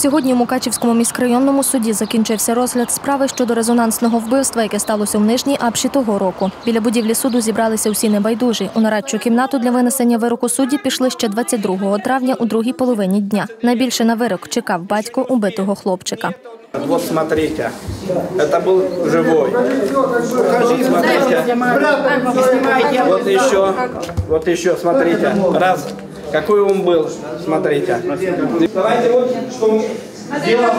Сьогодні у Мукачівському міськрайонному суді закінчився розгляд справи щодо резонансного вбивства, яке сталося в Нижній Апші того року. Біля будівлі суду зібралися усі небайдужі. У нарадчу кімнату для винесення вироку судді пішли ще 22 травня у другій половині дня. Найбільше на вирок чекав батько убитого хлопчика. Вот смотрите, это был живой. Смотрите, вот еще, вот еще, смотрите, раз, какой он был, смотрите. Давайте вот, что он сделал.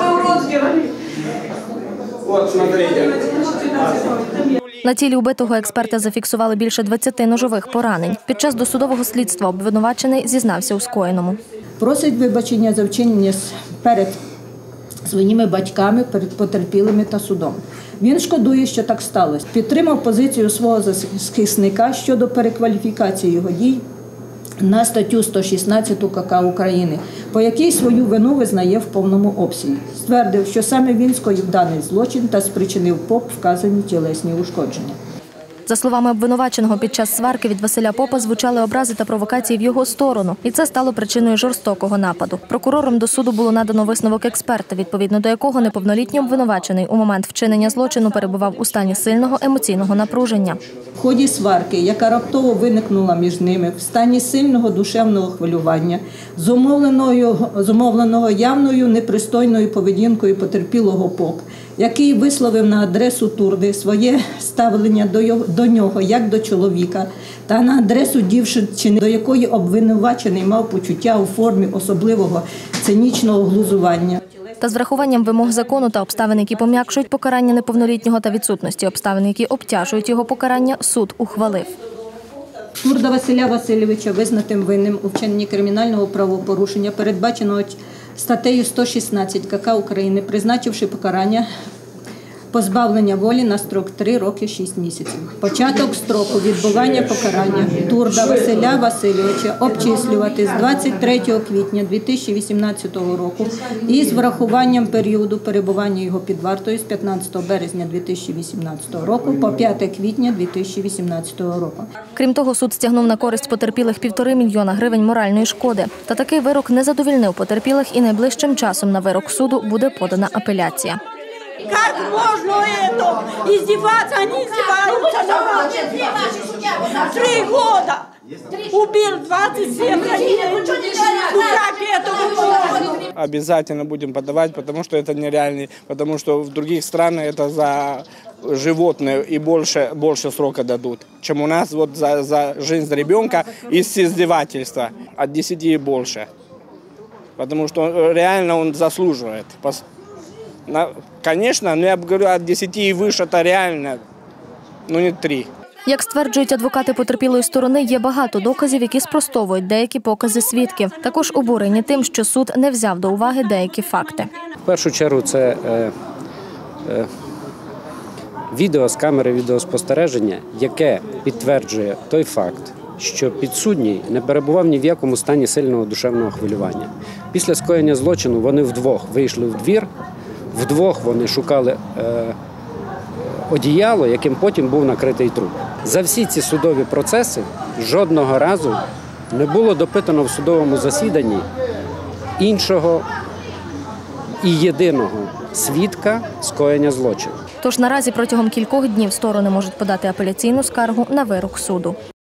Вот, смотрите. На тілі убитого експерта зафіксували більше 20 ножових поранень. Під час досудового слідства обвинувачений зізнався у скоєному. Просить вибачення за вчинення перед своїми батьками, перед потерпілими та судом. Він шкодує, що так сталося. Підтримав позицію свого захисника щодо перекваліфікації його дій на статтю 116 КК України, по якій свою вину визнає в повному обсязі. Ствердив, що саме він скоїв даний злочин та спричинив ПОП вказані тілесні ушкодження. За словами обвинуваченого, під час сварки від Василя Попа звучали образи та провокації в його сторону, і це стало причиною жорстокого нападу. Прокурором до суду було надано висновок експерта, відповідно до якого неповнолітній обвинувачений у момент вчинення злочину перебував у стані сильного емоційного напруження. В ході сварки, яка раптово виникнула між ними в стані сильного душевного хвилювання, зумовленого явною непристойною поведінкою потерпілого поп, який висловив на адресу Турди своє ставлення до, його- до нього як до чоловіка, та на адресу дівчини, до якої обвинувачений мав почуття у формі особливого цинічного глузування. Та з врахуванням вимог закону та обставин, які пом'якшують покарання неповнолітнього та відсутності обставин, які обтяжують його покарання, суд ухвалив. Турда Василя Васильовича визнатим винним у вчиненні кримінального правопорушення, передбаченого статтею 116 КК України, призначивши покарання позбавлення волі на строк 3 роки 6 місяців. Початок строку відбування покарання Турда Василя Васильовича обчислювати з 23 квітня 2018 року і з врахуванням періоду перебування його під вартою з 15 березня 2018 року по 5 квітня 2018 року. Крім того, суд стягнув на користь потерпілих півтори мільйона гривень моральної шкоди. Та такий вирок не задовільнив потерпілих, і найближчим часом на вирок суду буде подана апеляція. Как можно это? Издеваться, они издеваются над нами. Три года. Убил 27 родителей. Ну как это можно? Обязательно будем подавать, потому что это нереальный, потому что в других странах это за животное и больше, больше срока дадут, чем у нас вот за, за жизнь ребенка из издевательства от 10 и больше. Потому что э, реально он заслуживает. Пос- на- Конечно, но я бы говорю, от 10 и выше это реально, ну не 3. Як стверджують адвокати потерпілої сторони, є багато доказів, які спростовують деякі покази свідків. Також обурені тим, що суд не взяв до уваги деякі факти. В першу чергу це е, е, відео з камери відеоспостереження, яке підтверджує той факт, що підсудній не перебував ні в якому стані сильного душевного хвилювання. Після скоєння злочину вони вдвох вийшли в двір, вдвох вони шукали. Е, Одіяло, яким потім був накритий труп. За всі ці судові процеси жодного разу не було допитано в судовому засіданні іншого і єдиного свідка скоєння злочину. Тож наразі протягом кількох днів сторони можуть подати апеляційну скаргу на вирок суду.